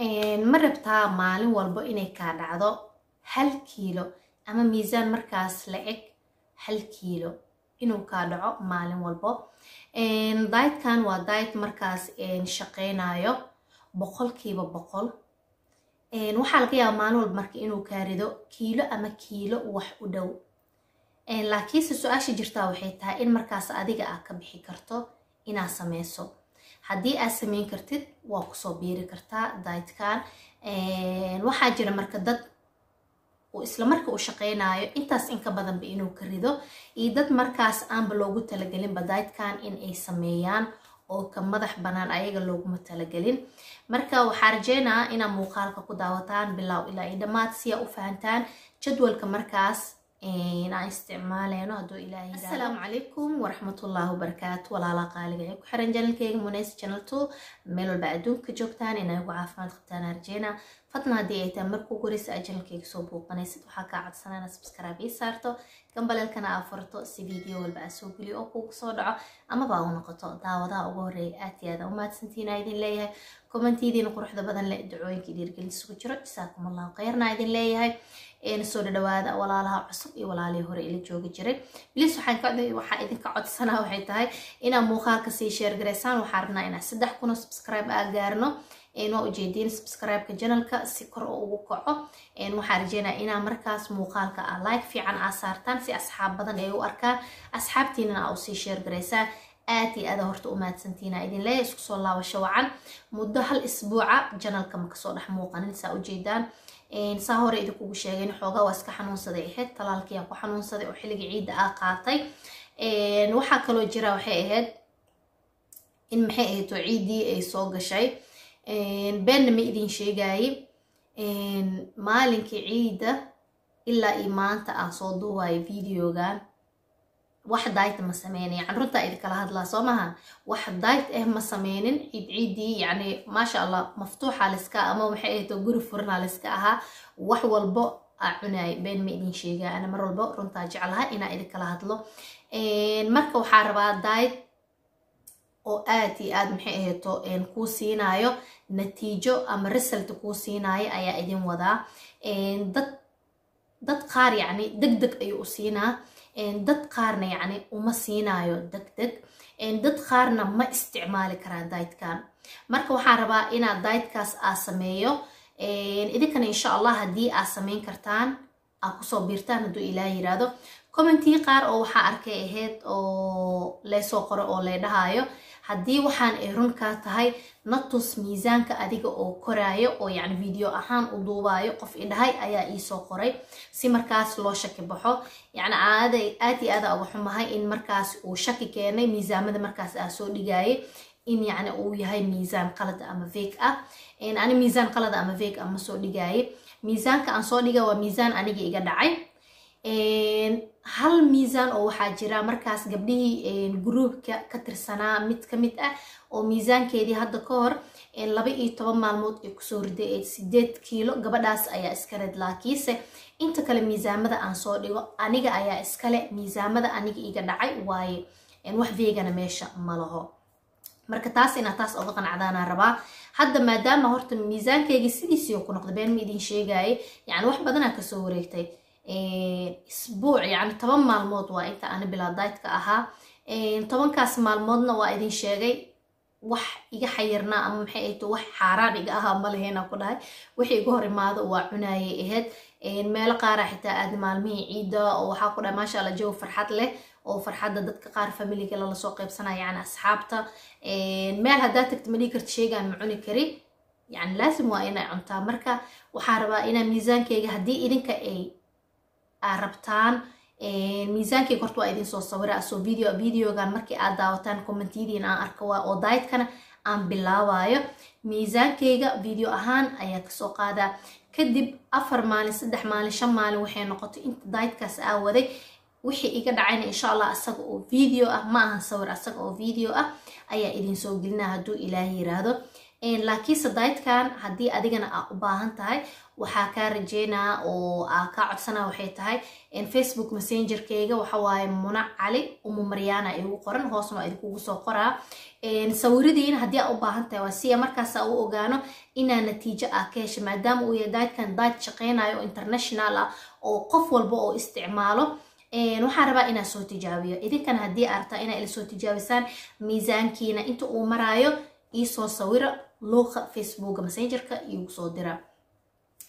ma rabtaa maalin walbo inay kaa dhacdo hal kiilo ama miisaan markaas la eg hal kiilo inuu kaa dhaco maalin walbo. Dietkan waa diet markaas shaqeynayo boqolkiiba boqol waxaa laga yaaba maalin walba marka inuu kaa rido kiilo ama kiilo wax u dhow. Laakiinse su'aasha jirtaa waxay tahay in markaas adiga aad ka bixi karto inaad sameyso haddii aad sameyn kartid waa ku soo biiri kartaa dietkan. Waxaa jira marka dad uu isla marka uu shaqeynayo intaas inka badanba inuu ka rido iyo dad markaas aanba loogu talagelinba dietkan in ay sameeyaan oo ka madax banaan ayaga looguma talagelin marka waxaa rajeynaa inaad muuqaalka ku daawataan bilaaw ilaa iyo dhammaad si aa u fahantaan jadwalka markaas aan isticmaaleyno hadduu ilaahay assalaamu calaykum waraxmatullaahi wabarakaatu walaala qaaliga ee ku xiran janalkeyga muneys channel two. meel walba adduunka joogtaan inay ugu caafimaad qabtaan arjeena fadlan haddii ay tahay markuu goreysa aad janalkeyga soo booqanaysid waxaa kaa codsanaa inaad subscribe ii saarto gambaleelkana aa furto si video walba aa soo geliyo oo kuugu soo dhaco amaba u noqoto daawadaha ugu horreeya aad iyo aad umahadsantiina idin leeyahay kommentidiina quruxda badan leh dacooyinkii dhiirgelisugu jiro jasaakum allahu khayrna idin leeyahay soo dhadhawaada walaalaha cusub iyo walaalihii hore ila joogi jiray. Bilis waxaa idinka codsanaa waxay tahay inaad muuqaalka sii sheergaraysaan waxaa rabnaa inaa saddex kuno subscribe aa gaarno. Waa ujeediin subscribe-ka janalka si kor oo ugu kaco. Waxaa rajeynaa inaa markaas muuqaalka aa like fiican aa saartaan si asxaab badan ay u arkaan asxaabtiinana aa u sii sheergaraysaan aad iyo aada horta umahadsantiina idin leeya isku soo laabasho wacan. Muddo hal isbuuca janalka ma ka soo dhex muuqanin saa ujeedaan saa hore idinkugu sheegayn xoogaa waa iska xanuunsaday ahayd talaalkii aan ku xanuunsaday oo xilliga ciidda aa qaatay. Waxaa kaloo jira waxay ahayd in maxay ahayd oo ciiddii ay soo gashay. Beenna ma idin sheegaayey maalinkii ciidda ilaa iyo maanta aan soo duuwayo videogan wax diet ma sameynin yani runtaa idinkala hadlaa soo maha? Wax diet ah ma sameynin. Ciid ciiddii yani maasha allah maftuuxa liska ama maxay ahayd guri furna liska ahaa. Wax walbo aa cunaay been ma idin sheegaa ana mar walbo runtaa jeclaha inaa idinkala hadlo. Marka waxaa rabaa diet oo aad iyo aad maxay ahayto kuu siinaayo natiijo ama result kuu siinaayo ayaa idin wadaa. Dad dad qaar yacni deg deg ayuu u siinaa. Dad qaarna yacni uma siinaayo deg deg dad qaarna ma isticmaali karaan dietkan marka waxaa rabaa inaad dietkaas aa sameeyo. Idinkana insha allah haddii aad sameyn kartaan aa ku soo biirtaan hadduu ilaah yiraahdo. Commentii qaar oo waxaa arkay ahayd oo leysoo qoro oo leydhahaayo haddii waxaan ay run kaa tahay natus miisaanka adiga oo koraayo oo yacni video ahaan u duubaayo. Qof idhahay ayaa iisoo qoray. Si markaas loo shaki baxo yacni aad aad iyo aada uga xumahay in markaas uu shaki keenay miisaamada markaas aa soo dhigaayay in yacni uu yahay miisaan qalada ama veeg ah. Ani miisaan qalada ama veeg ah ma soo dhigaaye miisaanka aan soo dhiga waa miisaan aniga iga dhacay hal miisaan oo waxaa jira markaas gabdhihii gruubka ka tirsanaa mid ka mid ah oo miisaankeedii hadda ka hor laba iyo toban maalmood ay ku soo riday sideed kiilo gabadhaas ayaa iskale laakiinse. Inta kale miisaamada aan soo dhigo aniga ayaa iskale miisaamada aniga iga dhacay waaye wax veegana meesha ma laho. Marka taas inaa taas oga qanacdaanaa rabaa hadda maadaama horta miisaankeygii sidiisii ku noqday been ma idin sheegaaye yani wax badanaa ka soo wareegtay isbuuc yani toban maalmood waa inta ana bilaa dietka ahaa. Tobankaas maalmoodna waa idin sheegay wax iga xayirnaa ama maxay ahayto wax xaaraan iga ahaa malaheenaa ku dhahay. Wixii iga hor imaado waa cunaayay ahayd meelo qaara xitaa aad maalmihii ciidda oo waxaa ku dhahay maasha allah jawi farxad leh oo farxadda dadka qaar familiga lala soo qaybsanaya yani asxaabta. Meel haddaa tagta ma dhigi karta sheegaan ma cuni kari. Yani laasim waa inay cuntaa. Marka waxaa rabaa inaa miisaankeyga haddii idinka ay rabtaan miisaankeyga horta waa idin soo sawira asoo video videogan markii aad daawataan commentiyadiin aan arka waa oo dietkana aan bilaabayo. Miisaankeyga video ahaan ayaa ka soo qaadaa kadib afar maalin saddex maalin shan maalin waxay noqotay inta dietkaas aa waday. Wixii iga dhacayna insha allah asaga oo video ah ma ahan sawir asaga oo video ah ayaa idin soo gelinaa hadduu ilaah yiraahdo. Laakiinse daydkan haddii adigana aa u baahan tahay waxaa kaa rajeynaa oo aa kaa codsanaa waxay tahay facebook messengerkeyga waxawaaye muna cali umu maryaana igu qoran hoosna idinkugu soo qoraa. Sawiradiina haddii aa u baahan tahay waa si markaasa u ogaano inaa natiijo ah ka hesha maadaama uu yahay daydkan dayd shaqeynayo oo international ah oo qof walba oo isticmaalo. Waxaan rabaa inaan soo tijaabiyo. Idinkana haddii artaa inaa ila soo tijaabisaan miisaankiina inta uu maraayo iisoo sawira luuqa facebooka messengerka iigu soo dira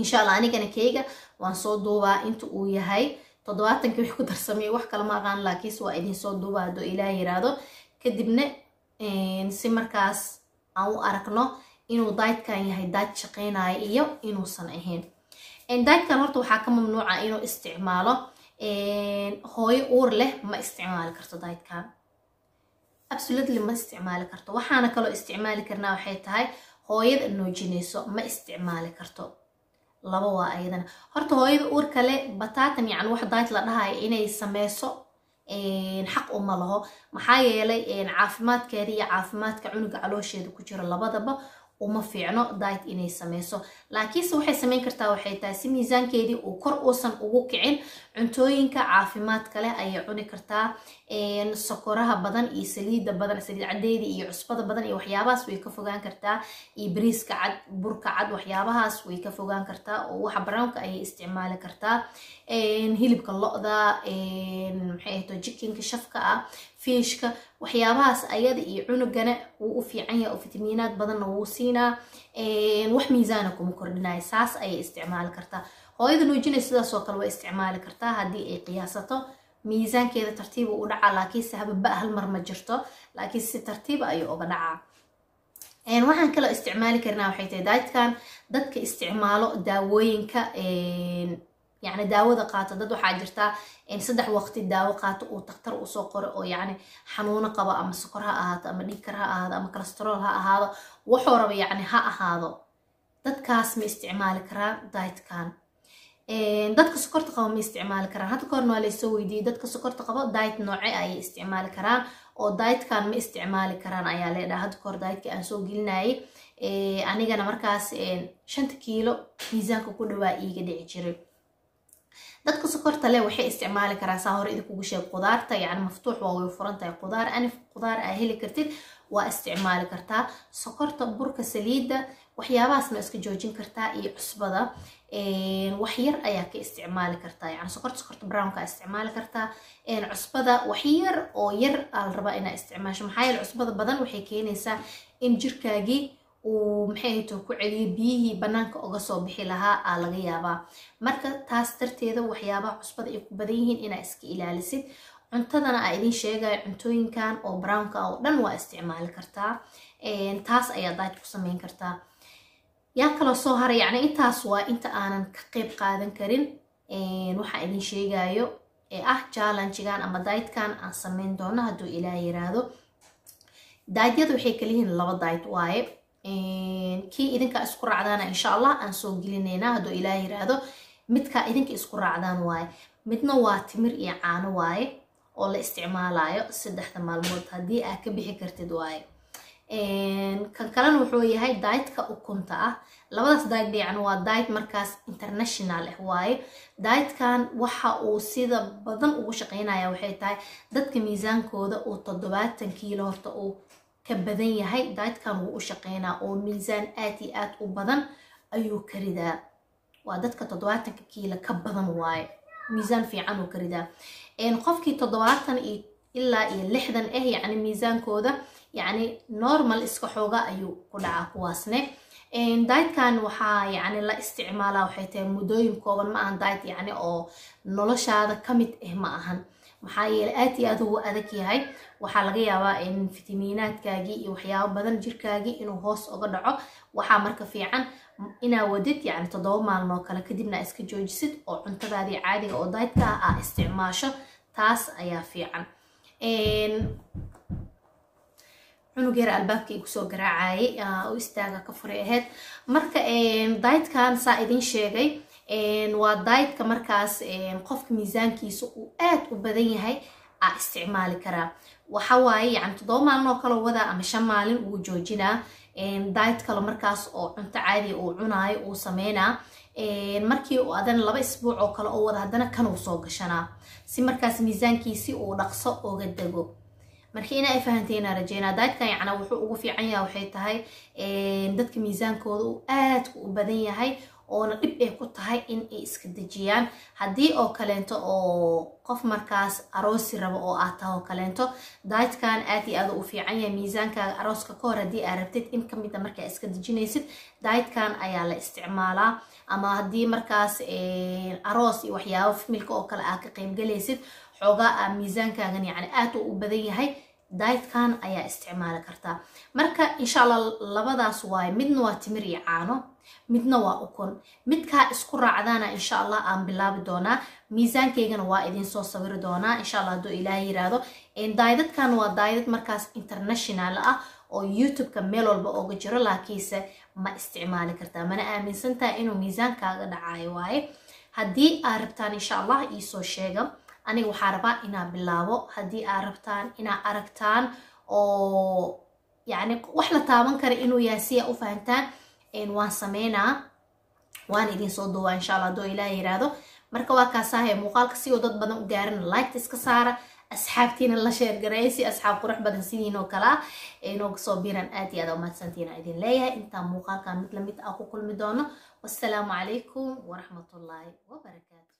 insha allah anigana keyga waan soo duubaa inta uu yahay. Toddobaatankii wix ku darsamay wax kale ma aqaan laakiinse waa idin soo duubaa hadduu ilaah yiraahdo. Kadibna si markaas aan u aragno inuu daydkan yahay dayd shaqeynaya iyo inuusan ahayn. Daydkan horta waxaa ka mamnuuca inuu isticmaalo hooyo uur leh ma isticmaali karto daydkan absolutely ma isticmaali karto. Waxaana kaloo isticmaali karnaa waxay tahay hooyada noojinayso ma isticmaali karto laba waa ayadana. Horta hooyada uur kale bataatan yani wax dayd la dhahayo inay sameyso xaq uma laho. Maxaa yeelay caafimaadkeeda iyo caafimaadka cunuga caloosheeda ku jiro labadaba uma fiicno diet inay sameyso laakiinse waxay sameyn kartaa waxay tahay si miisaankeedii uu kor uusan ugu kicin. Cuntooyinka caafimaadka leh ayay cuni kartaa. Sokoraha badan iyo saliida badan saliid cadeeda iyo cusbada badan iyo waxyaabahaas way ka fogaan kartaa. Iyo bariiska cad burka cad waxyaabahaas way ka fogaan kartaa. Oo waxa brownka ayay isticmaali kartaa hilibka lo-da maxay ahto jikinka shafka ah fiishka waxyaabahaas ayada iyo cunugana wuu u fiican yahay oo fitamiinaad badanna wuu siinaa. Wax miisaana kuma kordhinaya saas ayay isticmaali kartaa. Hooyada nuujinay sidaasoo kale waa isticmaali kartaa haddii ay qiyaasato. Miisaankeeda tartiiba u dhacaa laakiinse hababa hal mar ma jirto laakiin si tartiiba ayuu uga dhacaa. Waxaan kaloo isticmaali karnaa waxay tahay daadkan dadka isticmaalo daawooyinka yani daawada qaato dad waxaa jirtaa saddex waqti daawo qaato uu daktar u soo qoro oo yani xanuuno qabo ama sokor ha ahaato ama dhiigkar ha ahaado ama calesterol ha ahaado waxuu raba yani ha ahaado dadkaas ma isticmaali karaan daydkan dadka sokorta qabo ma isticmaali karaan hadda kahorna waa laysoo weydiiyey dadka sokorta qabo dayd nooce ayay isticmaali karaan oo daydkan ma isticmaali karaan ayaa leedhaha hadda kahor daydka aan soo gelinayay anigana markaas shanta kiilo miisaanka ku dhawaa iiga dhici jiray dadka sokorta leh waxay isticmaali karaa saa hore idinkugu sheeg qudaarta yani maftuux waa way furan qudaar anif qudaar aa heli kartid waa isticmaali kartaa. Sokorta burka saliidda waxyaabahaas ma iska joojin kartaa iyo cusbada waxyar ayaa ka isticmaali kartaa. Yani sokorta sokorta brownka isticmaali kartaa. Cusbada waxyar oo yar aa la rabaa inaa isticmaasho. Maxaa yeele cusbada badan waxay keenaysaa in jirkaagii uu maxay ku celiyo biyihii bannaanka uga soo bixi lahaa aa laga yaabaa. Marka taas darteeda waxyaabaha cusbada ay ku badan yihiin inaa iska ilaalisid. Cuntadana aa idiin sheegayo cuntooyinkan oo brownka oo dhan waa isticmaali kartaa. Taas ayaa daaj ku sameyn kartaa. Yaa kaloo soo haray yani intaas waa inta aanan ka qeyb qaadan karin. Waxaa idin sheegayo ee ah challengegan ama daydkan aan sameyn doono hadduu ilaah yiraahdo. Daadyada waxay kaliyihiin laba dayd waaye kii idinkaa isku raacdaana insha allah aan soo gelinaynaa. Hadduu ilaah yiraahdo midkaa idinka isku raacdaan waaye. Midna waa timir iyo caano waaye oo la isticmaalayo saddexda maalmood haddii aad ka bixi kartid waaye. Kan kalena wuxuu yahay daydka ukunta ah. Labadaas dayd yani waa dayd markaas international ah waaye. Daydkan waxa uu sida badan ugu shaqeynaya waxay tahay dadka miisaankooda uu toddobaatan kiilo horta uu ka badan yahay daydkan wuu u shaqeynaa oo miisaan aad iyo aad u badan ayuu ka ridaa. Waa dadka toddobaatanka kiilo ka badan waaye. Miisaan fiican uu qofkii toddobaatan ilaa iyo lixdan ah yacni miisaankooda yacni normal iska xooga ayuu ku dhacaa kuwaasne daydkan waxaa yani la isticmaalaa waxay tahay muddooyin kooban ma ahan dayd yacni oo noloshaada ka mid ah ma ahan maxaa yeele aad iyo aad ugu adag yahay. Waxaa laga yaabaa in fitamiinaadkaagii iyo waxyaabo badan jirkaagii inuu hoos uga dhaco. Waxaa marka fiican inaa wadid yani toddoba maalmoo kale kadibna iska joojisid oo cuntadaadii caadiga oo daydka ah aa isticmaasho. Taas ayaa fiican. Cunug yar albaabka igu soo garaacayay u istaaga ka furay ahayd marka daydkan saa idin sheegay waa daydka markaas qofka miisaankiisa uu aad u badan yahay aa isticmaali karaa. Waxa waaye yani toddoba maalin oo kale wadaa ama shan maalin wuu joojinaa. Diet kale markaas oo cunto caadi uu cunaayo uu sameynaa. Markii uu adana laba isbuuc oo kale oo wada haddana kan uu soo gashanaa. Si markaas miisaankiisi uu dhaqso oga dego. Marka ina ay fahanteena rajeynaa. Daadkan yacnaa wuxuu ugu fiican yahay waxay tahay dadka miisaankooda uu aadku u badan yahay oona dhib ay ku tahay in ay iska dejiyaan. Haddii oo kaleento oo qof markaas aroosi rabo oo aad taho kaleento daadkan aad iyo aad u fiican yahay. Miisaankaaga arooska ka hor haddii aad rabtid in ka mid a markaa iska dejinaysid daadkan ayaa la isticmaalaa. Ama haddii markaas aroos iyo waxyaabo familka oo kale aad ka qaybgalaysid xoogaa a miisaankaagan yacni aad u badan yahay daydkan ayaa isticmaali kartaa marka insha allah labadaas waaye midna waa timir iyo caano midna waa ukun. Midkaa isku raacdaana insha allah aan bilaabi doonaa miisaankaygana waa idin soo sawiri doonaa. Insha allah hadduu ilaah yiraahdo. Daydadkan waa daydad markaas international ah oo youtube-ka meel walba ooga jiro laakiinse ma isticmaali kartaa. Mana aaminsantaha inuu miisaankaaga dhacayo waaye. Haddii aad rabtaan insha allah iisoo sheega aniga waxaa rabaa inaa bilaabo. Haddii aad rabtaan inaa aragtaan oo yani wax la taaban kara inuu yahay siyaa u fahantaan waan sameynaa. Waan idin soo duwaa insha allah hadduu ilaah yiraahdo. Marka waa kaasaahe muuqaalka si oo dad badan u gaarin liketa iska saara asxaabtiina la sheergareeya si asxaab qurux badan sidiinoo kale ah inooga soo biiran aad iyo aad umahadsantiina idin leeyahay. Intaan muuqaalkan mid la mid ah ku kulmi doono. Wassalaamu calaykum waraxmatullaahi wabarakaatu